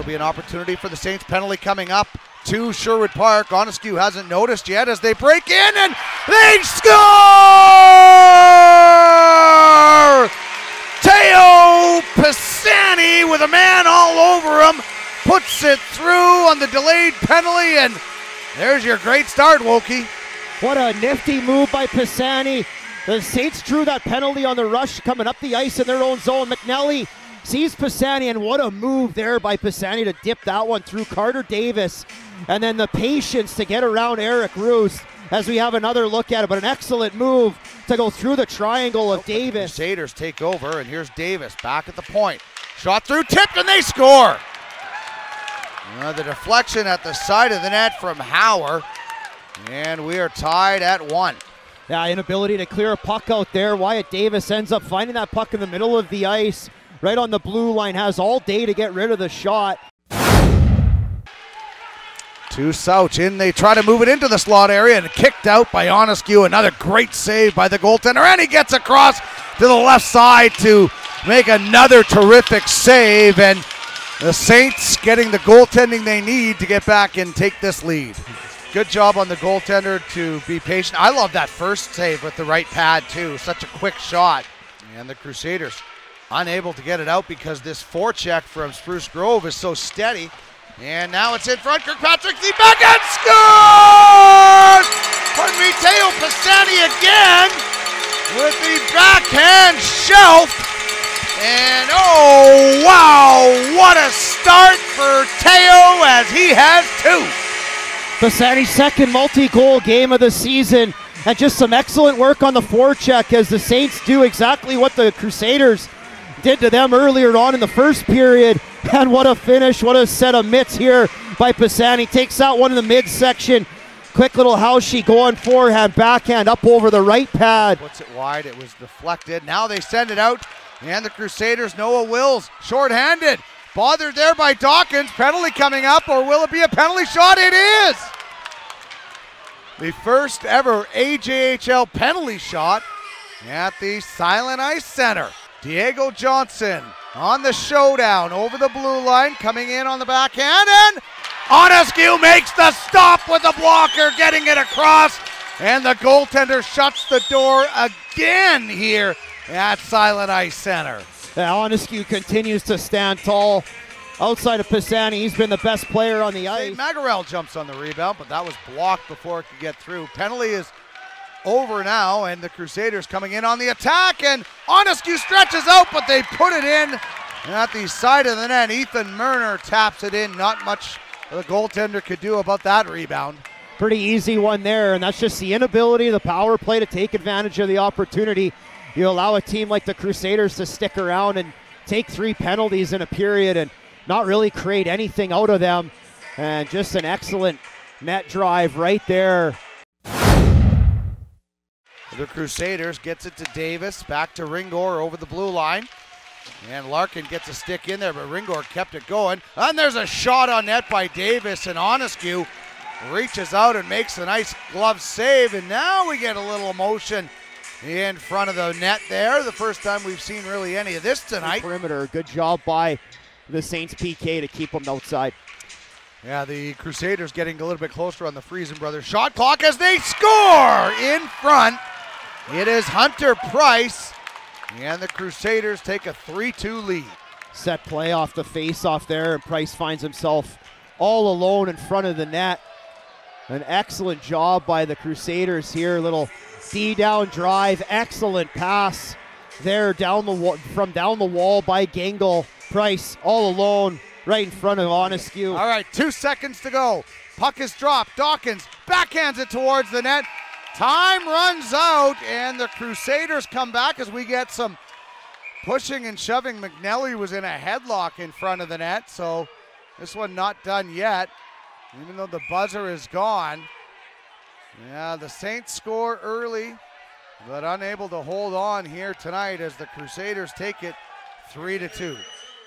it'll be an opportunity for the Saints. Penalty coming up to Sherwood Park. Onescu hasn't noticed yet as they break in and they score! Teo Pisani with a man all over him puts it through on the delayed penalty, and there's your great start, Wokey. What a nifty move by Pisani. The Saints drew that penalty on the rush coming up the ice in their own zone. McNelly sees Pisani, and what a move there by Pisani to dip that one through Carter Davis. And then the patience to get around Eric Roos as we have another look at it. But an excellent move to go through the triangle of Davis. Crusaders take over, and here's Davis back at the point. Shot through, tipped, and they score. Uh, the deflection at the side of the net from Hauer, and we are tied at one. Yeah, inability to clear a puck out there. Wyatt Davis ends up finding that puck in the middle of the ice, right on the blue line, has all day to get rid of the shot. To Souch in, they try to move it into the slot area and kicked out by Onescu. Another great save by the goaltender, and he gets across to the left side to make another terrific save. And the Saints getting the goaltending they need to get back and take this lead. Good job on the goaltender to be patient. I love that first save with the right pad, too. Such a quick shot. And the Crusaders unable to get it out because this forecheck from Spruce Grove is so steady. And now it's in front. Kirkpatrick, the backhand scores! Pardon me, Teo Pisani again with the backhand shelf. And oh, wow, what a start for Teo as he has two. Pisani's second multi-goal game of the season, and just some excellent work on the forecheck as the Saints do exactly what the Crusaders did to them earlier on in the first period. And what a finish, what a set of mitts here by Pisani. Takes out one in the midsection. Quick little Hauschie going forehand, backhand up over the right pad. Puts it wide, it was deflected. Now they send it out, and the Crusaders, Noah Wills, shorthanded. Bothered there by Dawkins. Penalty coming up, or will it be a penalty shot? It is! The first ever AJHL penalty shot at the Silent Ice Center. Diego Johnson on the showdown over the blue line, coming in on the backhand, and Onescu makes the stop with the blocker, getting it across, and the goaltender shuts the door again here at Silent Ice Center. Yeah, Onescu continues to stand tall. Outside of Pisani, he's been the best player on the ice. Magarel jumps on the rebound, but that was blocked before it could get through. Penalty is over now, and the Crusaders coming in on the attack, and Onescu stretches out, but they put it in And at the side of the net. Ethan Murner taps it in. Not much the goaltender could do about that rebound. Pretty easy one there, and that's just the inability of the power play to take advantage of the opportunity. You allow a team like the Crusaders to stick around and take three penalties in a period and not really create anything out of them. And just an excellent net drive right there. The Crusaders gets it to Davis, back to Ringor over the blue line. And Larkin gets a stick in there, but Ringor kept it going. And there's a shot on net by Davis, and Onescu reaches out and makes a nice glove save. And now we get a little motion in front of the net there. The first time we've seen really any of this tonight. Perimeter, good job by the Saints PK to keep them outside. Yeah, the Crusaders getting a little bit closer on the Friesen brothers shot clock as they score in front. It is Hunter Price, and the Crusaders take a 3 2 lead. Set play off the face off there, and Price finds himself all alone in front of the net. An excellent job by the Crusaders here. Little D down drive, excellent pass there down the wa- from down the wall by Gangle. Price all alone right in front of Onescu. All right, two seconds to go. Puck is dropped. Dawkins backhands it towards the net. Time runs out, and the Crusaders come back as we get some pushing and shoving. McNelly was in a headlock in front of the net, so this one not done yet, even though the buzzer is gone. Yeah, the Saints score early, but unable to hold on here tonight as the Crusaders take it three to two.